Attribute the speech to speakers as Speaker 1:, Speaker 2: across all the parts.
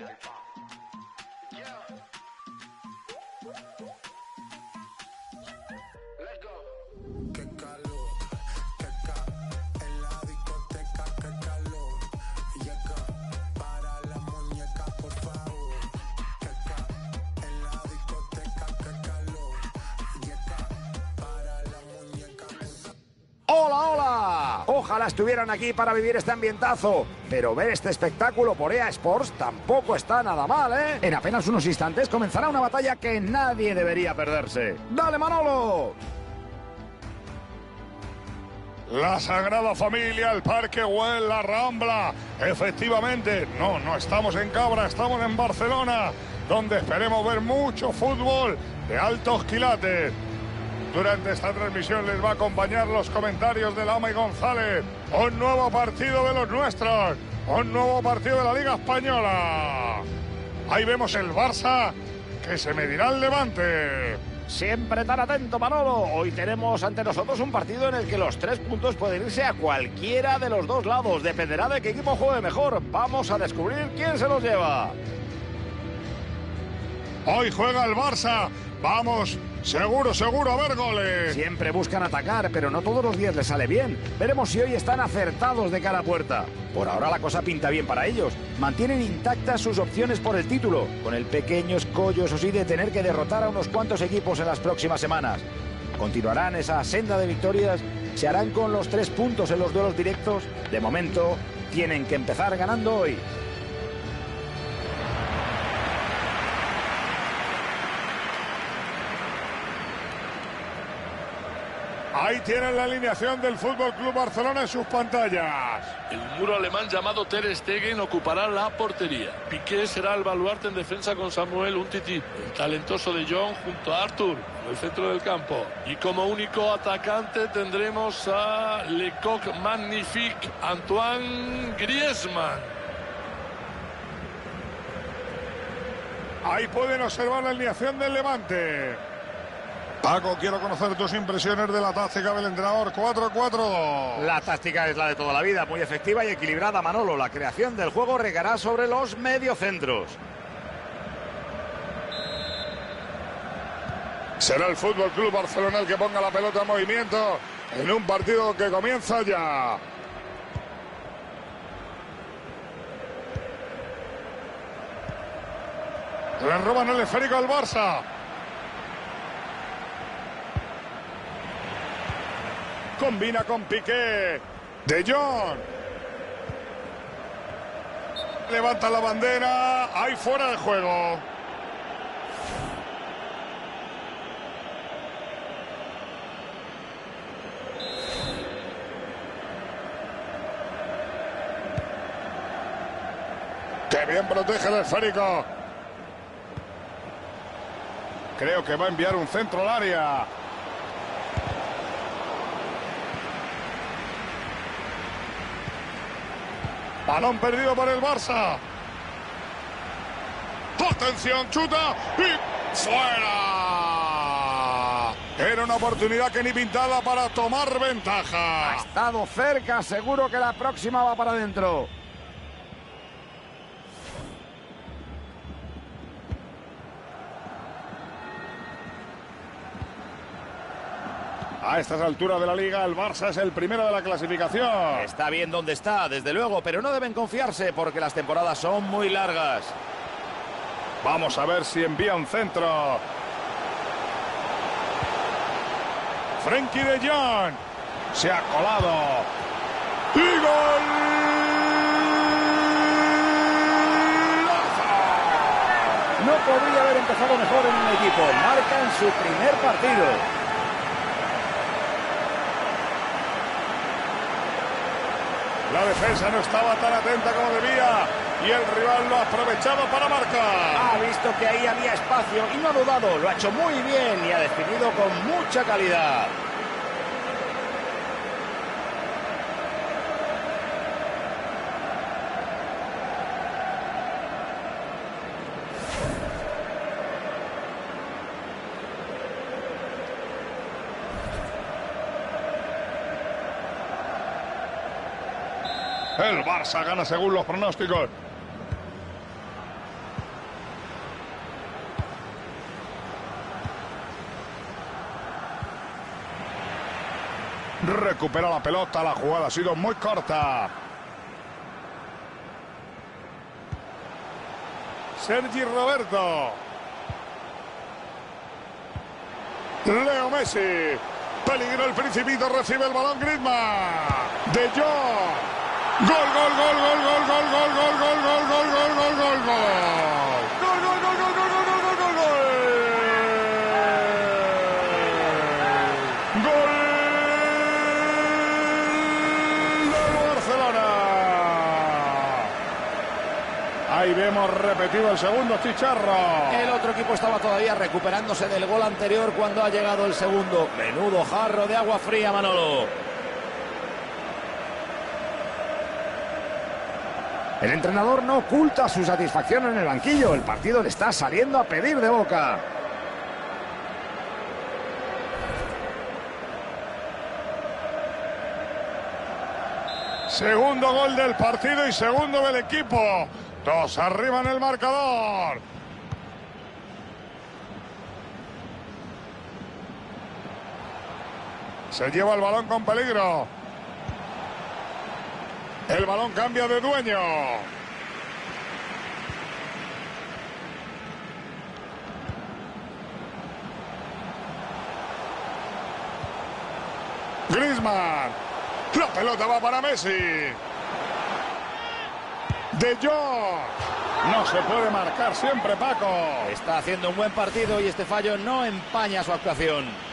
Speaker 1: Yeah. Yeah. Ojalá estuvieran aquí para vivir este ambientazo. Pero ver este espectáculo por EA Sports tampoco está nada mal, ¿eh? En apenas unos instantes comenzará una batalla que nadie debería perderse. ¡Dale, Manolo!
Speaker 2: La Sagrada Familia, el Parque Güell, la Rambla. Efectivamente, no, no estamos en Cabra, estamos en Barcelona, donde esperemos ver mucho fútbol de altos quilates. Durante esta transmisión les va a acompañar los comentarios de Lama y González. Un nuevo partido de los nuestros. Un nuevo partido de la Liga Española. Ahí vemos el Barça que se medirá el Levante.
Speaker 1: Siempre tan atento, Manolo. Hoy tenemos ante nosotros un partido en el que los tres puntos pueden irse a cualquiera de los dos lados. Dependerá de qué equipo juegue mejor. Vamos a descubrir quién se los lleva.
Speaker 2: Hoy juega el Barça. Vamos, seguro, seguro, a ver goles.
Speaker 1: Siempre buscan atacar, pero no todos los días les sale bien. Veremos si hoy están acertados de cara a puerta. Por ahora la cosa pinta bien para ellos. Mantienen intactas sus opciones por el título, con el pequeño escollo, eso sí, de tener que derrotar a unos cuantos equipos en las próximas semanas. Continuarán esa senda de victorias, se harán con los tres puntos en los duelos directos. De momento, tienen que empezar ganando hoy.
Speaker 2: Ahí tienen la alineación del Fútbol Club Barcelona en sus pantallas.
Speaker 3: El muro alemán llamado Ter Stegen ocupará la portería. Piqué será el baluarte en defensa con Samuel Untiti. El talentoso de Jong junto a Arthur en el centro del campo. Y como único atacante tendremos a Lecoq Magnifique Antoine Griezmann.
Speaker 2: Ahí pueden observar la alineación del Levante. Paco, quiero conocer tus impresiones de la táctica del entrenador 4-4-2.
Speaker 1: La táctica es la de toda la vida, muy efectiva y equilibrada, Manolo. La creación del juego regará sobre los mediocentros.
Speaker 2: Será el Fútbol Club Barcelona el que ponga la pelota en movimiento en un partido que comienza ya. Le roban el esférico al Barça. Combina con Piqué. De Jong. Levanta la bandera. Ahí fuera de juego. Qué bien protege el esférico. Creo que va a enviar un centro al área. Balón perdido por el Barça. Atención, chuta y fuera. Era una oportunidad que ni pintada para tomar ventaja.
Speaker 1: Ha estado cerca, seguro que la próxima va para adentro.
Speaker 2: A estas alturas de la liga, el Barça es el primero de la clasificación.
Speaker 1: Está bien donde está, desde luego, pero no deben confiarse porque las temporadas son muy largas.
Speaker 2: Vamos a ver si envía un centro. Frenkie de Jong. Se ha colado. ¡Y gol!
Speaker 1: No podría haber empezado mejor en un equipo. Marca en su primer partido.
Speaker 2: La defensa no estaba tan atenta como debía y el rival lo ha aprovechado para marcar.
Speaker 1: Ha visto que ahí había espacio y no ha dudado. Lo ha hecho muy bien y ha definido con mucha calidad.
Speaker 2: El Barça gana según los pronósticos. Recupera la pelota, la jugada ha sido muy corta. Sergi Roberto. Leo Messi. Peligro el Principito, recibe el balón Griezmann. De Jong. Gol, gol, gol, gol, gol, gol, gol, gol, gol, gol, gol, gol, gol, gol, gol. Gol, gol, gol, gol, gol, gol, gol, gol, gol. Gol del Barcelona. Ahí vemos repetido el segundo chicharro.
Speaker 1: El otro equipo estaba todavía recuperándose del gol anterior cuando ha llegado el segundo. Menudo jarro de agua fría, Manolo. El entrenador no oculta su satisfacción en el banquillo. El partido le está saliendo a pedir de boca.
Speaker 2: Segundo gol del partido y segundo del equipo. Dos arriba en el marcador. Se lleva el balón con peligro. El balón cambia de dueño. Griezmann. La pelota va para Messi. De Jong. No se puede marcar siempre, Paco.
Speaker 1: Está haciendo un buen partido y este fallo no empaña su actuación.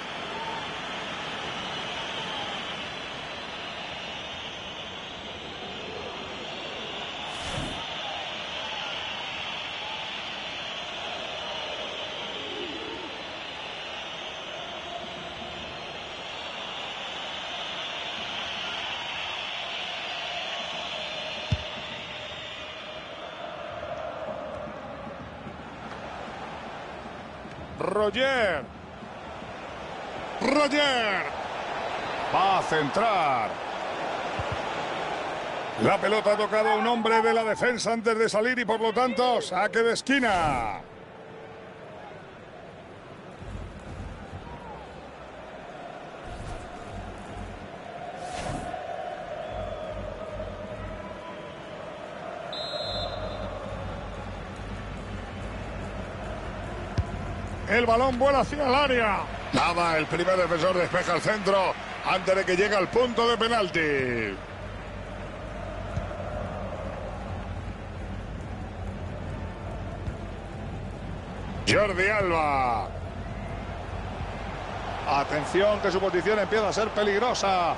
Speaker 2: Roger. Roger. Va a centrar. La pelota ha tocado a un hombre de la defensa antes de salir y por lo tanto saque de esquina. El balón vuela hacia el área. Nada, el primer defensor despeja el centro antes de que llegue al punto de penalti. Jordi Alba. Atención que su posición empieza a ser peligrosa.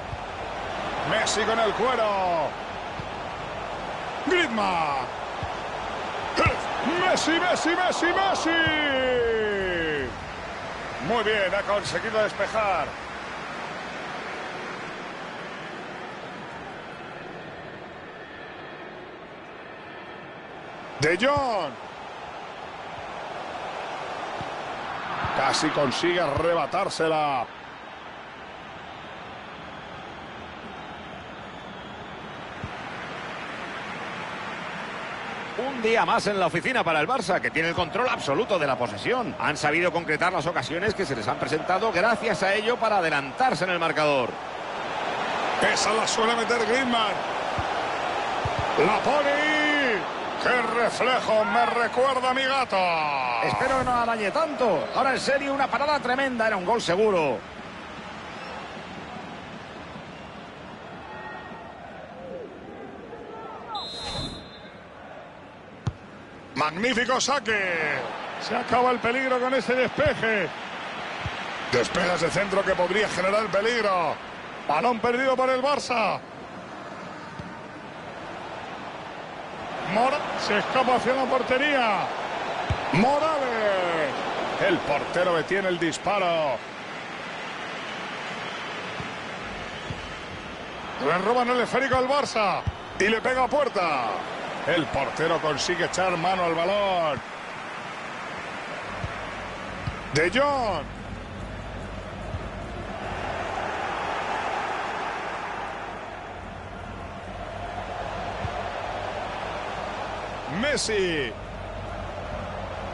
Speaker 2: Messi con el cuero. Griezmann. Messi, Messi, Messi, Messi. Muy bien, ha conseguido despejar. De Jong. Casi consigue arrebatársela.
Speaker 1: Un día más en la oficina para el Barça, que tiene el control absoluto de la posesión. Han sabido concretar las ocasiones que se les han presentado gracias a ello para adelantarse en el marcador.
Speaker 2: Esa la suele meter Griezmann. La pone. ¡Qué reflejo! Me recuerda a mi gato.
Speaker 1: Espero que no la dañe tanto. Ahora en serio, una parada tremenda. Era un gol seguro.
Speaker 2: Magnífico saque. Se acaba el peligro con ese despeje. Despega ese centro que podría generar peligro. Balón perdido por el Barça. Mora se escapa hacia la portería. Morales. El portero detiene el disparo. Le roban el esférico al Barça. Y le pega a puerta. El portero consigue echar mano al balón. De Jong. Messi.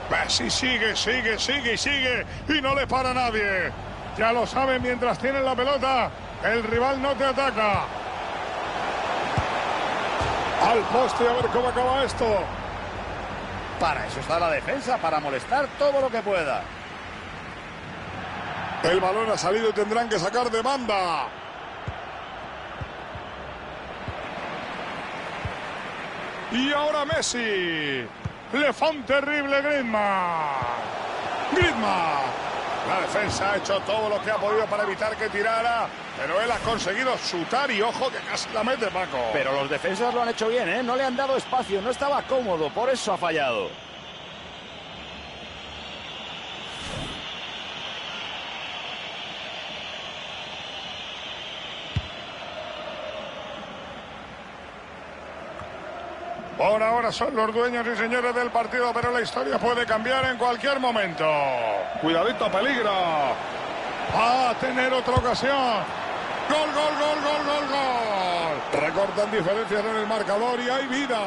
Speaker 2: Messi sigue, sigue, sigue sigue. Y no le para nadie. Ya lo saben mientras tienen la pelota. El rival no te ataca. Al poste, a ver cómo acaba esto.
Speaker 1: Para eso está la defensa, para molestar todo lo que pueda.
Speaker 2: El balón ha salido y tendrán que sacar de banda. Y ahora Messi. Le fue un terrible Griezmann. Griezmann. La defensa ha hecho todo lo que ha podido para evitar que tirara, pero él ha conseguido chutar y ojo que casi la mete Paco.
Speaker 1: Pero los defensas lo han hecho bien, ¿eh? No le han dado espacio, no estaba cómodo, por eso ha fallado.
Speaker 2: Por ahora son los dueños y señores del partido, pero la historia puede cambiar en cualquier momento. Cuidadito, peligro. Va a tener otra ocasión. Gol, gol, gol, gol, gol, gol. Recortan diferencias en el marcador y hay vida.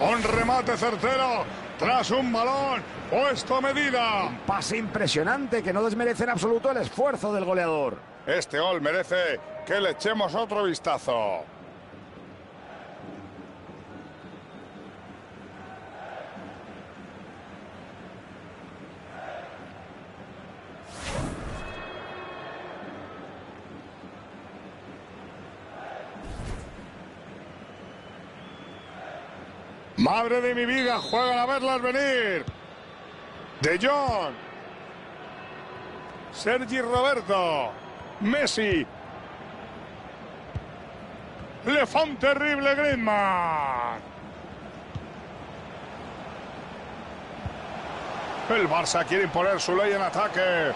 Speaker 2: Un remate certero tras un balón puesto a medida.
Speaker 1: Un pase impresionante que no desmerece en absoluto el esfuerzo del goleador.
Speaker 2: Este gol merece que le echemos otro vistazo. Madre de mi vida, juegan a verlas venir. De Jong. Sergi Roberto. Messi. Le fue un terrible Griezmann. El Barça quiere imponer su ley en ataque.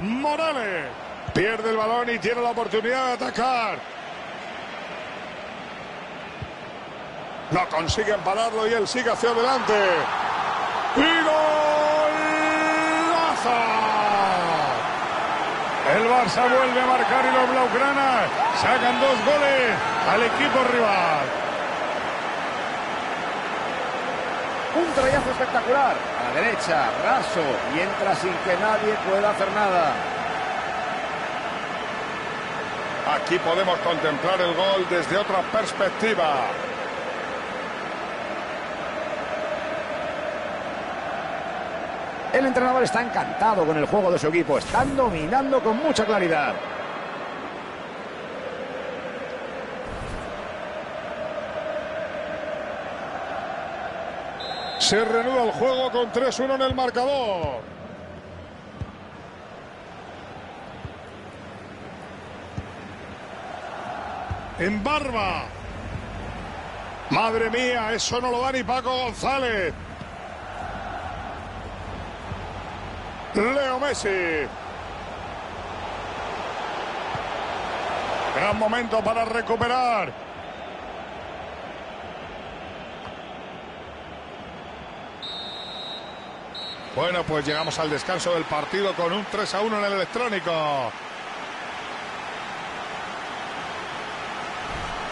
Speaker 2: Morales. Pierde el balón y tiene la oportunidad de atacar. No consiguen pararlo y él sigue hacia adelante. ¡Y golazo! El Barça vuelve a marcar y los blaugranas sacan dos goles al equipo rival.
Speaker 1: Un trayazo espectacular. A la derecha, raso. Y entra sin que nadie pueda hacer nada.
Speaker 2: Aquí podemos contemplar el gol desde otra perspectiva.
Speaker 1: El entrenador está encantado con el juego de su equipo. Están dominando con mucha claridad.
Speaker 2: Se reanuda el juego con 3-1 en el marcador. En barba. Madre mía, eso no lo da ni Paco González. Leo Messi. Gran momento para recuperar. Bueno, pues llegamos al descanso del partido con un 3 a 1 en el electrónico.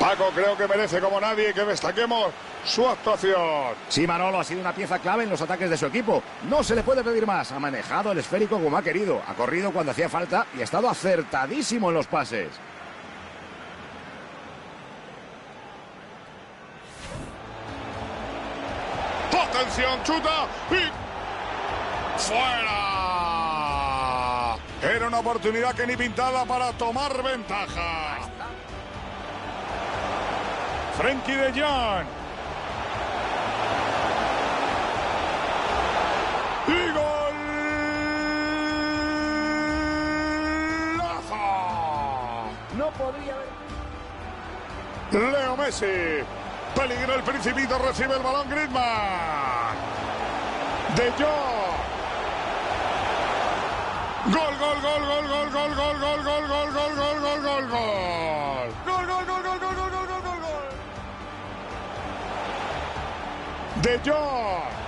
Speaker 2: Paco creo que merece como nadie que destaquemos su actuación.
Speaker 1: Sí, Manolo ha sido una pieza clave en los ataques de su equipo. No se le puede pedir más. Ha manejado el esférico como ha querido. Ha corrido cuando hacía falta y ha estado acertadísimo en los pases.
Speaker 2: Atención, chuta y fuera. Era una oportunidad que ni pintada para tomar ventaja. Frenkie de Jong. Y golazo.
Speaker 1: No podría haber...
Speaker 2: Leo Messi. Peligro el Principito, recibe el balón Griezmann. De Jong. Gol, gol, gol, gol, gol, gol, gol, gol, gol, gol, gol, gol, gol, gol, gol. Gol, gol, gol, gol, gol, gol, gol, gol, gol, gol. De Jong.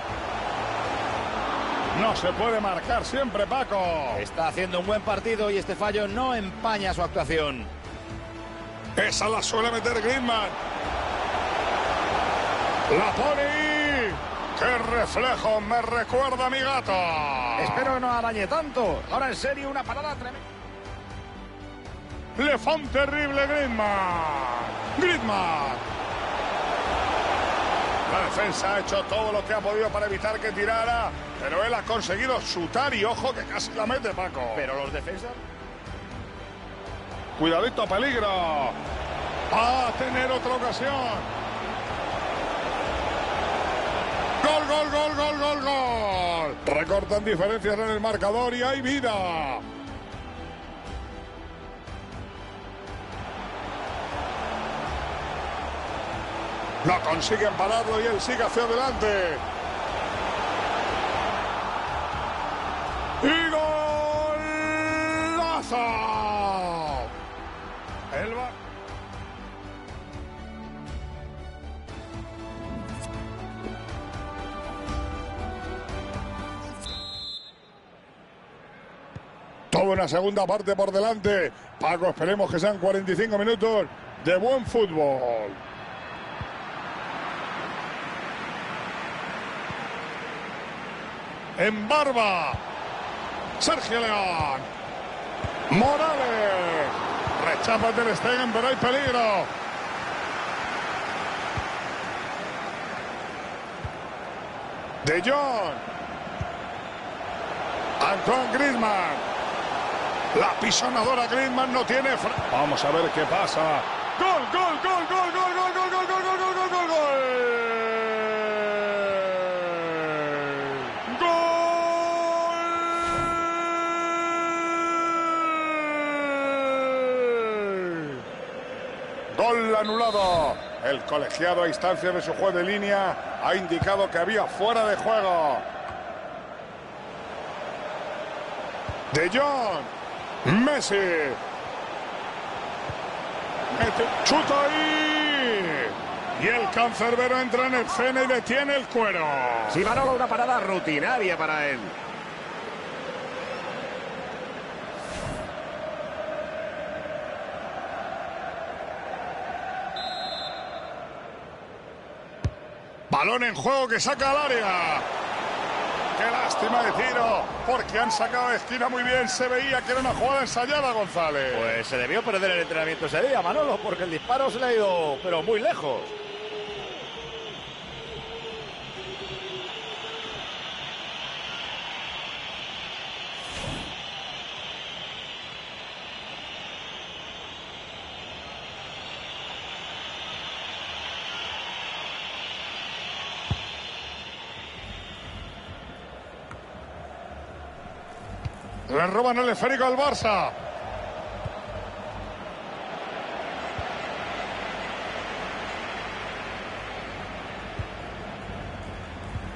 Speaker 2: No se puede marcar siempre, Paco.
Speaker 1: Está haciendo un buen partido y este fallo no empaña su actuación.
Speaker 2: Esa la suele meter Griezmann. La pone. ¡Qué reflejo! Me recuerda a mi gato.
Speaker 1: Espero que no arañe tanto. Ahora en serio, una parada tremenda.
Speaker 2: Le fue un terrible Griezmann. Griezmann. La defensa ha hecho todo lo que ha podido para evitar que tirara, pero él ha conseguido chutar y ojo que casi la mete Paco.
Speaker 1: Pero los defensas...
Speaker 2: Cuidadito, peligro. Va a tener otra ocasión. Gol, gol, gol, gol, gol, gol. Recortan diferencias en el marcador y hay vida. No consiguen pararlo y él sigue hacia adelante. Una segunda parte por delante. Paco, esperemos que sean 45 minutos de buen fútbol. En barba. Sergio León. Morales. Rechaza Ter Stegen, pero hay peligro. De Jong. Antoine Griezmann. La pisonadora Griezmann no tiene... Vamos a ver qué pasa. Gol, gol, gol, gol, gol, gol, gol, gol, gol, gol, gol, gol, gol, ¡Gol! Gol anulado. El colegiado a instancia de su juez de línea ha indicado que había fuera de juego. De Jong. Messi. Mete, chuta ahí. Y el cancerbero entra en escena y detiene el cuero.
Speaker 1: Sí, Manolo, una parada rutinaria para él.
Speaker 2: Balón en juego que saca al área. Qué lástima de tiro, porque han sacado de esquina muy bien. Se veía que era una jugada ensayada, González.
Speaker 1: Pues se debió perder el entrenamiento ese día, Manolo, porque el disparo se le ha ido, pero muy lejos.
Speaker 2: Roban el esférico al Barça.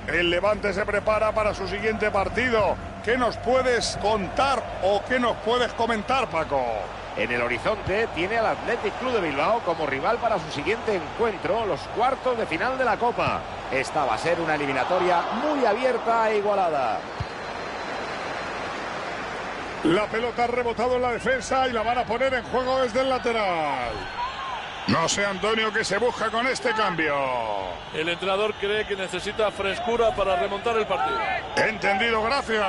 Speaker 2: El Levante se prepara para su siguiente partido. ¿Qué nos puedes contar o qué nos puedes comentar, Paco?
Speaker 1: En el horizonte tiene al Athletic Club de Bilbao como rival para su siguiente encuentro, los cuartos de final de la Copa. Esta va a ser una eliminatoria muy abierta e igualada.
Speaker 2: La pelota ha rebotado en la defensa y la van a poner en juego desde el lateral. No sé, Antonio, que se busca con este cambio.
Speaker 3: El entrenador cree que necesita frescura para remontar el partido.
Speaker 2: Entendido, gracias.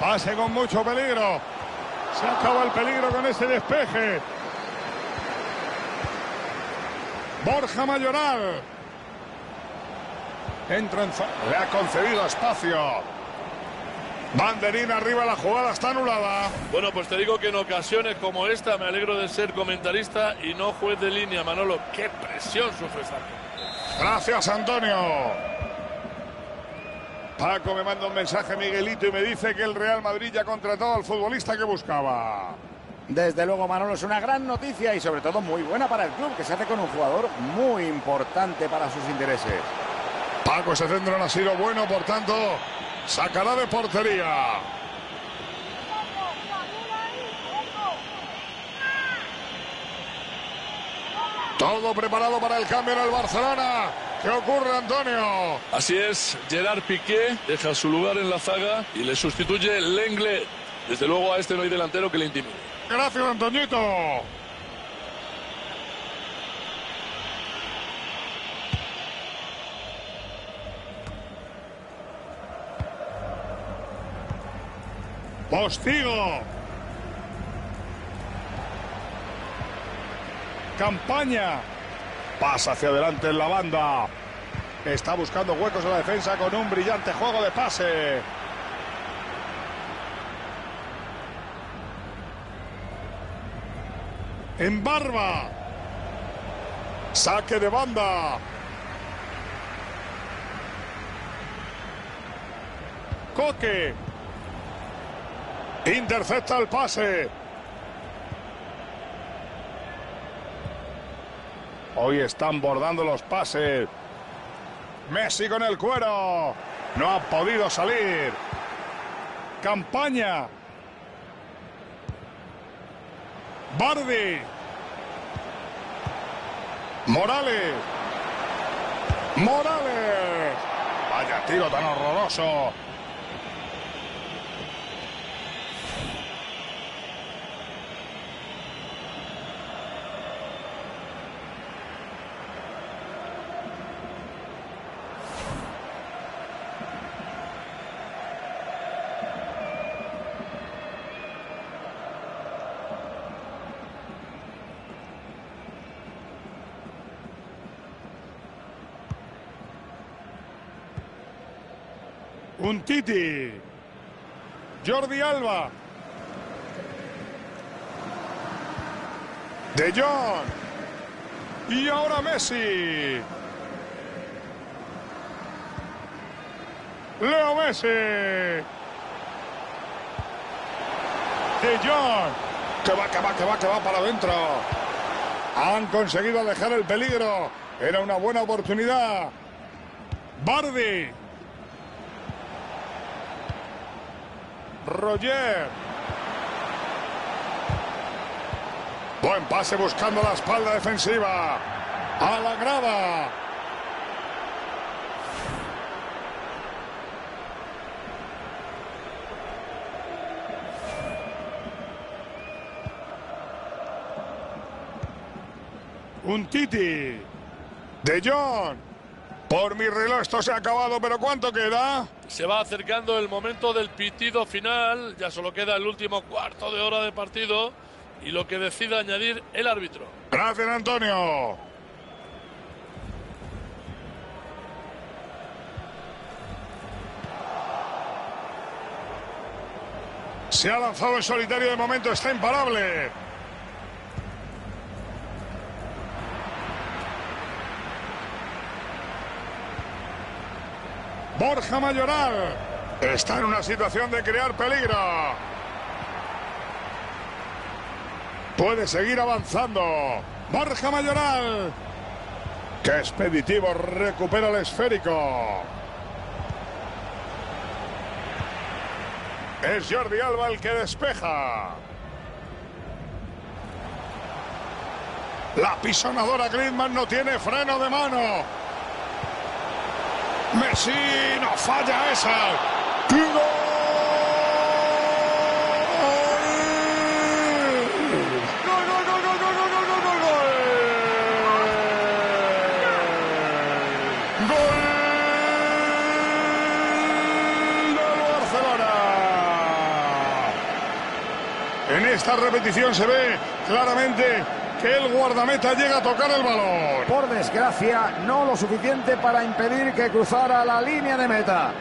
Speaker 2: Pase con mucho peligro. Se acaba el peligro con ese despeje. Borja Mayoral. Entra en Le ha concedido espacio. Banderín arriba, la jugada está anulada.
Speaker 3: Bueno, pues te digo que en ocasiones como esta me alegro de ser comentarista y no juez de línea, Manolo. ¡Qué presión sufre esta!
Speaker 2: Gracias, Antonio. Paco me manda un mensaje, Miguelito, y me dice que el Real Madrid ya ha contratado al futbolista que buscaba.
Speaker 1: Desde luego, Manolo, es una gran noticia y sobre todo muy buena para el club, que se hace con un jugador muy importante para sus intereses.
Speaker 2: Paco, ese centro no ha sido bueno, por tanto, sacará de portería. Todo preparado para el cambio en el Barcelona. ¿Qué ocurre, Antonio?
Speaker 3: Así es, Gerard Piqué deja su lugar en la zaga y le sustituye Lenglet. Desde luego a este no hay delantero que le intimide.
Speaker 2: Gracias, Antoñito. Postigo. Campaña. Pasa hacia adelante en la banda. Está buscando huecos en la defensa con un brillante juego de pase. En barba. Saque de banda. Coque. Intercepta el pase. Hoy están bordando los pases. Messi con el cuero. No ha podido salir. Campaña. Bardi. Morales. Morales. Vaya tiro tan horroroso. Un Titi. Jordi Alba. De Jong. Y ahora Messi. Leo Messi. De Jong. Que va, que va, que va, que va para adentro. Han conseguido dejar el peligro. Era una buena oportunidad. Bardi. Roger. Buen pase buscando la espalda defensiva. A la grada. Un Titi. De Jong. Por mi reloj esto se ha acabado, pero ¿cuánto queda?
Speaker 3: Se va acercando el momento del pitido final. Ya solo queda el último cuarto de hora de partido y lo que decida añadir el árbitro.
Speaker 2: Gracias, Antonio. Se ha lanzado el solitario de momento, está imparable. Borja Mayoral está en una situación de crear peligro. Puede seguir avanzando. Borja Mayoral. Que expeditivo recupera el esférico. Es Jordi Alba el que despeja. La pisonadora Griezmann no tiene freno de mano. Messi no falla esa. ¡Y gol! ¡Gol, gol, gol, gol, gol, gol, gol, gol, gol! ¡Gol del Barcelona! En esta repetición se ve claramente que el guardameta llega a tocar el balón.
Speaker 1: Por desgracia, no lo suficiente para impedir que cruzara la línea de meta.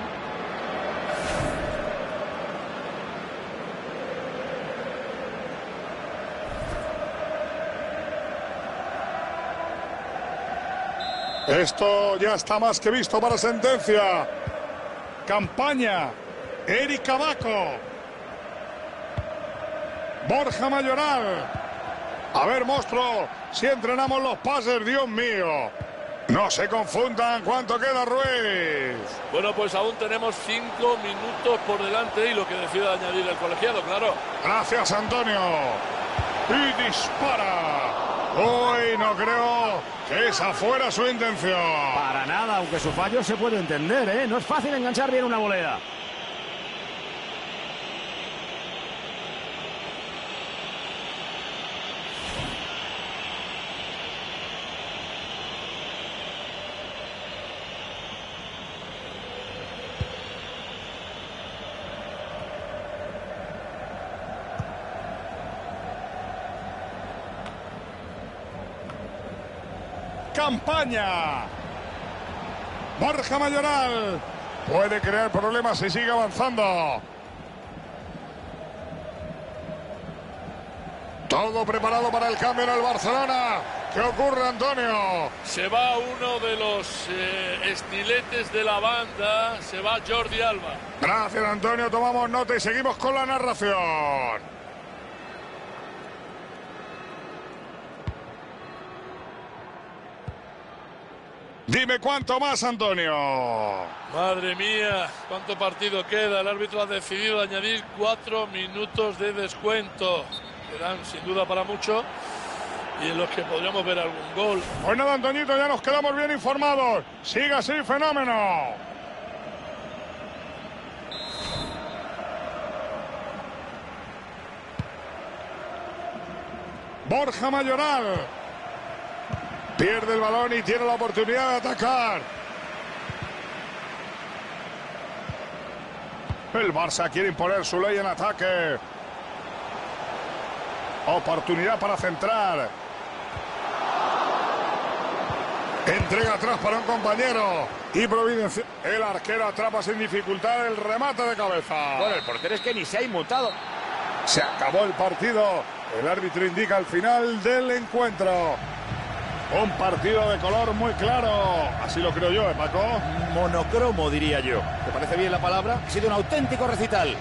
Speaker 2: Esto ya está más que visto para sentencia. Campaña. Eric Abaco. Borja Mayoral. A ver, monstruo, si entrenamos los pases, Dios mío. No se confundan, ¿cuánto queda Ruiz?
Speaker 3: Bueno, pues aún tenemos cinco minutos por delante y lo que decida añadir el colegiado, claro.
Speaker 2: Gracias, Antonio. Y dispara. Hoy no creo que esa fuera su intención.
Speaker 1: Para nada, aunque su fallo se puede entender, ¿eh? No es fácil enganchar bien una volea.
Speaker 2: Campaña. Borja Mayoral puede crear problemas si sigue avanzando. Todo preparado para el cambio en el Barcelona. ¿Qué ocurre, Antonio?
Speaker 3: Se va uno de los eh, estiletes de la banda, se va Jordi Alba.
Speaker 2: Gracias, Antonio. Tomamos nota y seguimos con la narración. Dime cuánto más, Antonio.
Speaker 3: Madre mía, cuánto partido queda. El árbitro ha decidido añadir cuatro minutos de descuento. Quedan sin duda para mucho y en los que podríamos ver algún gol.
Speaker 2: Pues nada, Antoñito, ya nos quedamos bien informados. Siga así, fenómeno. Borja Mayoral. Pierde el balón y tiene la oportunidad de atacar. El Barça quiere imponer su ley en ataque. Oportunidad para centrar. Entrega atrás para un compañero. Y Providencia. El arquero atrapa sin dificultad el remate de cabeza.
Speaker 1: Bueno, el portero es que ni se ha inmutado.
Speaker 2: Se acabó el partido. El árbitro indica el final del encuentro. Un partido de color muy claro. Así lo creo yo, ¿eh, Paco?
Speaker 1: Monocromo, diría yo. ¿Te parece bien la palabra? Ha sido un auténtico recital.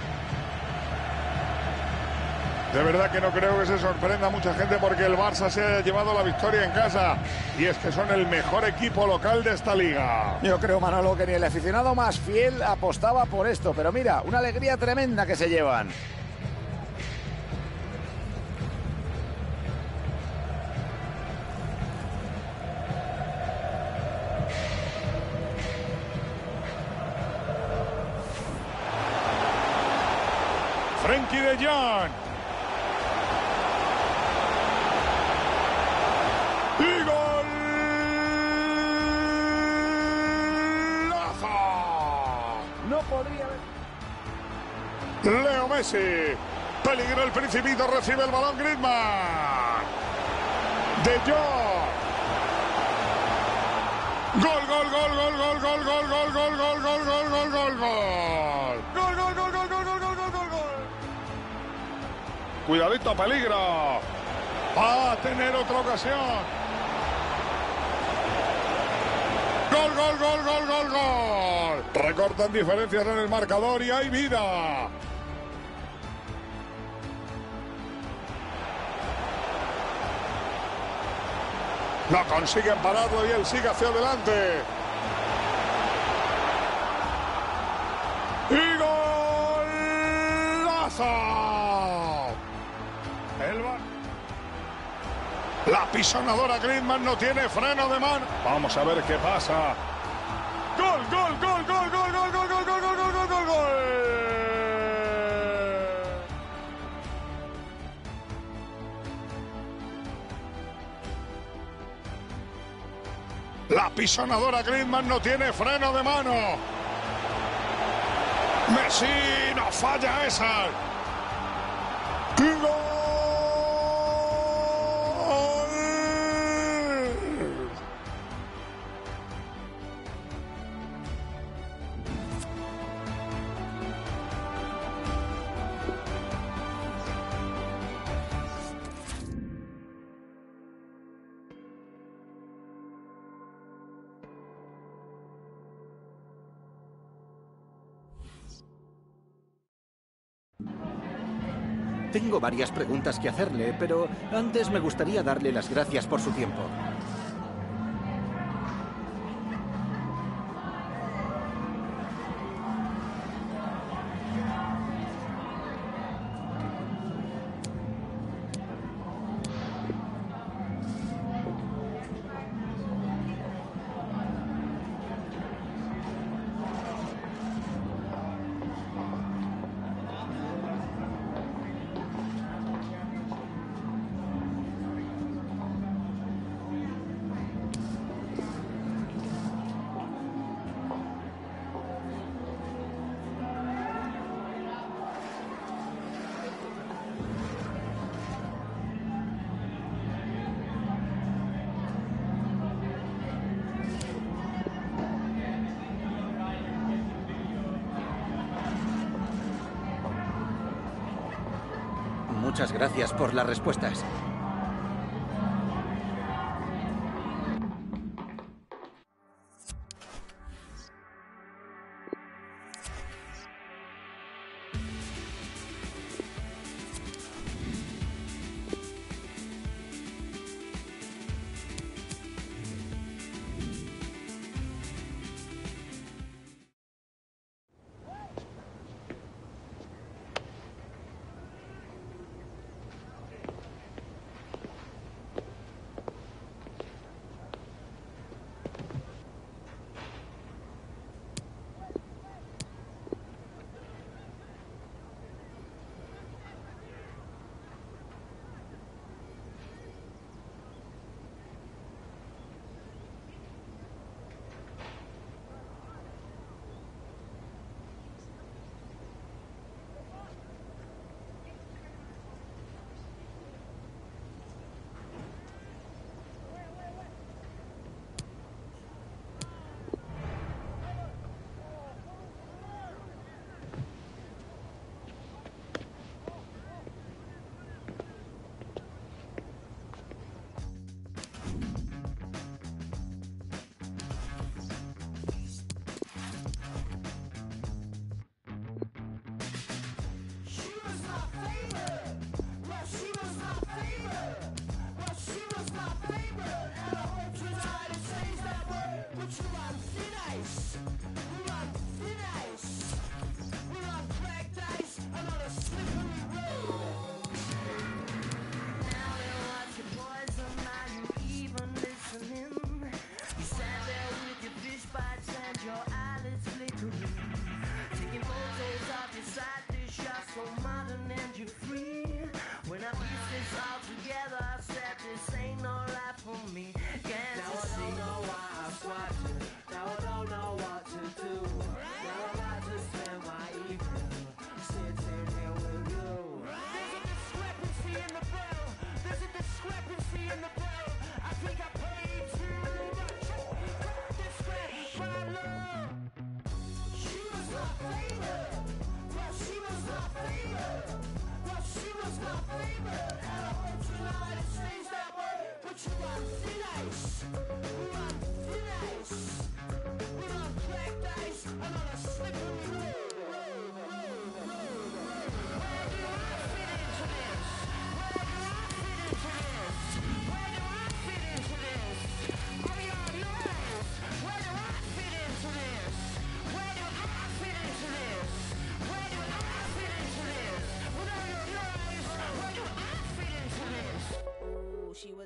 Speaker 2: De verdad que no creo que se sorprenda a mucha gente porque el Barça se haya llevado la victoria en casa. Y es que son el mejor equipo local de esta liga.
Speaker 1: Yo creo, Manolo, que ni el aficionado más fiel apostaba por esto. Pero mira, una alegría tremenda que se llevan.
Speaker 2: De Jong. Y gol.
Speaker 1: No podría haber...
Speaker 2: Leo Messi. Peligro el Principito, recibe el balón Griezmann. De Jong. Gol, gol, gol, gol, gol, gol, gol, gol, gol, gol, gol, gol, gol. Gol, Cuidadito, peligro. Va a tener otra ocasión. Gol, gol, gol, gol, gol, gol. Recortan diferencias en el marcador y hay vida. No consiguen pararlo y él sigue hacia adelante. ¡Y golazo! La pisonadora Griezmann no tiene freno de mano. Vamos a ver qué pasa. Gol, gol, gol, gol, gol, gol, gol, gol, gol, gol, gol, gol, gol, gol. La pisonadora Griezmann no tiene freno de mano. Messi no falla esa.
Speaker 4: Tengo varias preguntas que hacerle, pero antes me gustaría darle las gracias por su tiempo. Muchas gracias por las respuestas.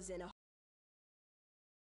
Speaker 4: was in a